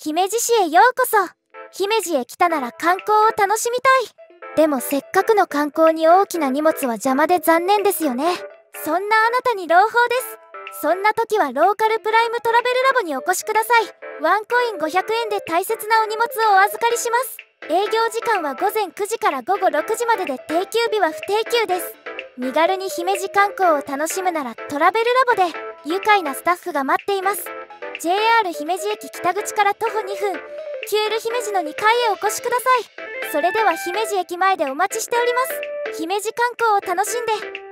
姫路市へようこそ。姫路へ来たなら観光を楽しみたい。でもせっかくの観光に大きな荷物は邪魔で残念ですよね。そんなあなたに朗報です。そんな時はローカルプライムトラベルラボにお越しください。ワンコイン500円で大切なお荷物をお預かりします。営業時間は午前9時から午後6時までで定休日は不定休です。身軽に姫路観光を楽しむならトラベルラボで愉快なスタッフが待っています。JR 姫路駅北口から徒歩2分キュール姫路の2階へお越しください。それでは姫路駅前でお待ちしております。姫路観光を楽しんで。